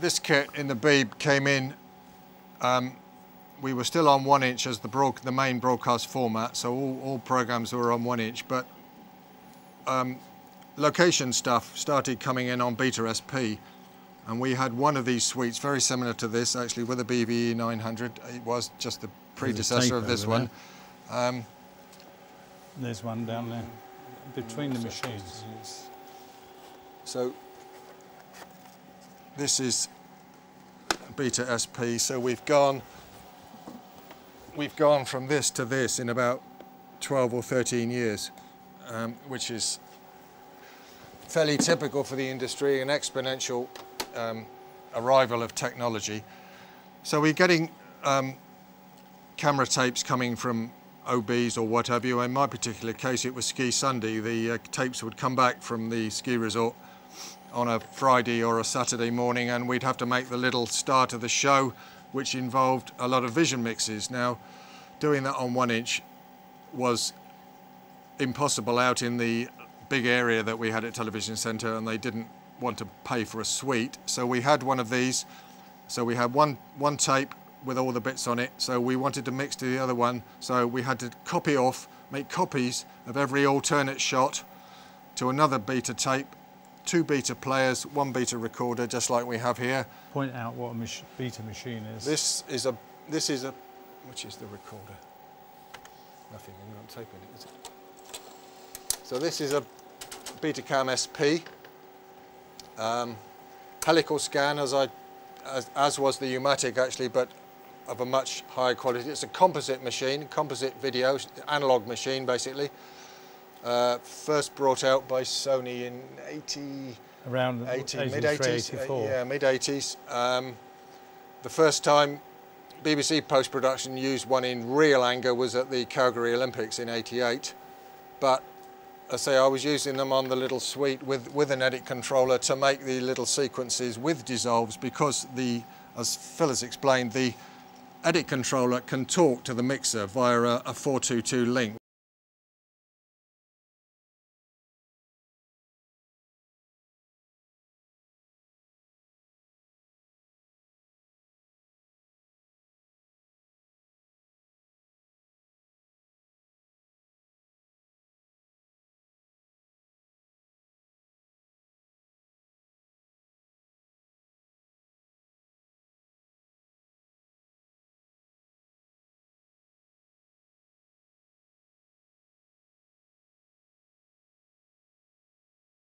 this kit in the Beeb came in, um, we were still on one inch as the, broad, the main broadcast format, so all, all programs were on one inch, but um, location stuff started coming in on Beta SP, and we had one of these suites very similar to this, actually, with a BVE 900. It was just the predecessor of this one. Um, There's one down there between the machines. So this is Beta SP. So we've gone we've gone from this to this in about 12 or 13 years, um, which is fairly typical for the industry, an exponential um, arrival of technology. So we're getting um, camera tapes coming from OBs or what have you. In my particular case, it was Ski Sunday. The uh, tapes would come back from the ski resort on a Friday or a Saturday morning and we'd have to make the little start of the show which involved a lot of vision mixes. Now doing that on one inch was impossible out in the big area that we had at Television Centre and they didn't want to pay for a suite. So we had one of these. So we had one one tape with all the bits on it. So we wanted to mix to the other one. So we had to copy off make copies of every alternate shot to another beta tape two beta players, one beta recorder, just like we have here. Point out what a beta machine is. This is a, this is a, which is the recorder? Nothing, I'm not taping it, is it? So this is a Betacam SP. Um, helical scan, as, I, as, as was the U-matic actually, but of a much higher quality. It's a composite machine, composite video, analog machine basically. Uh, first brought out by Sony in 80, around 80 mid 80s, uh, yeah, mid 80s. Um, the first time BBC post-production used one in real anger was at the Calgary Olympics in 88. But I say I was using them on the little suite with, with an edit controller to make the little sequences with dissolves because the, as Phil has explained, the edit controller can talk to the mixer via a, a 422 link